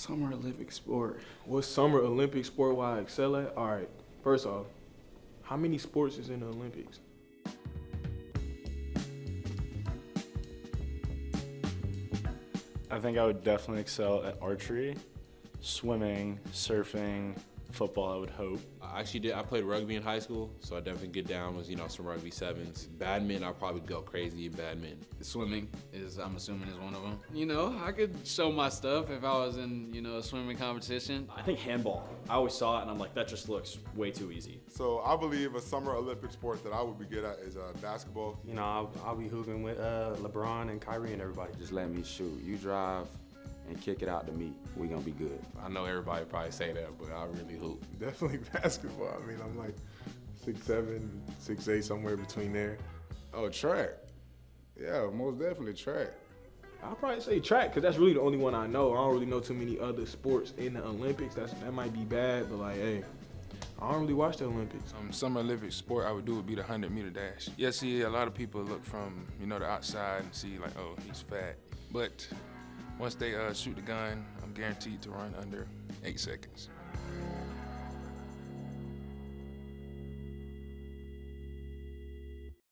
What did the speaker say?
Summer Olympic sport. What summer Olympic sport will I excel at? All right, first off, how many sports is in the Olympics? I think I would definitely excel at archery, swimming, surfing, football, I would hope. I actually did. I played rugby in high school, so I definitely get down with you know some rugby sevens. Badminton, I'll probably go crazy in badminton. Swimming is, I'm assuming, is one of them. You know, I could show my stuff if I was in, you know, a swimming competition. I think handball. I always saw it and I'm like, that just looks way too easy. So I believe a summer Olympic sport that I would be good at is uh, basketball. You know, I'll, I'll be hooping with uh, LeBron and Kyrie and everybody. Just let me shoot. You drive and kick it out to me. We gonna be good. I know everybody probably say that, but I really hoop. Definitely basketball. I mean, I'm like six seven, six eight, somewhere between there. Oh, track. Yeah, most definitely track. I'll probably say track because that's really the only one I know. I don't really know too many other sports in the Olympics. That's that might be bad, but like, hey, I don't really watch the Olympics. Um, summer Olympic sport I would do would be the 100 meter dash. Yeah, see, a lot of people look from, you know, the outside and see like, oh, he's fat. But once they uh, shoot the gun, I'm guaranteed to run under eight seconds.